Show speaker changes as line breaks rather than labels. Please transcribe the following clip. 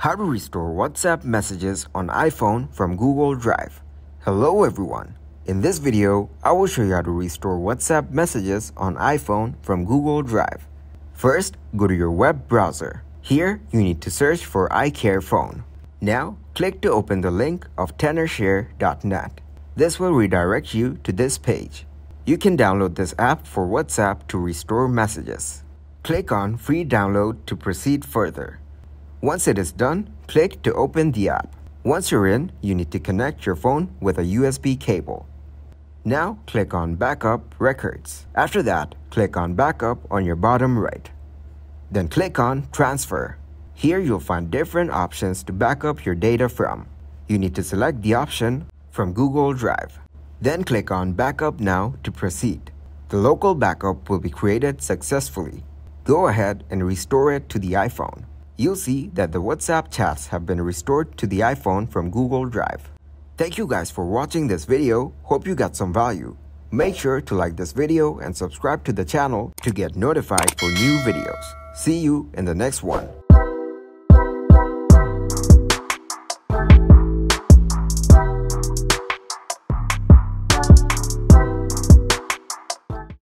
How to restore WhatsApp messages on iPhone from Google Drive. Hello everyone. In this video, I will show you how to restore WhatsApp messages on iPhone from Google Drive. First, go to your web browser. Here, you need to search for iCareFone. Now, click to open the link of tenorshare.net. This will redirect you to this page. You can download this app for WhatsApp to restore messages. Click on Free Download to proceed further. Once it is done, click to open the app. Once you're in, you need to connect your phone with a USB cable. Now, click on Backup Records. After that, click on Backup on your bottom right. Then click on Transfer. Here you'll find different options to backup your data from. You need to select the option from Google Drive. Then click on Backup Now to proceed. The local backup will be created successfully. Go ahead and restore it to the iPhone. You'll see that the WhatsApp chats have been restored to the iPhone from Google Drive. Thank you guys for watching this video. Hope you got some value. Make sure to like this video and subscribe to the channel to get notified for new videos. See you in the next one.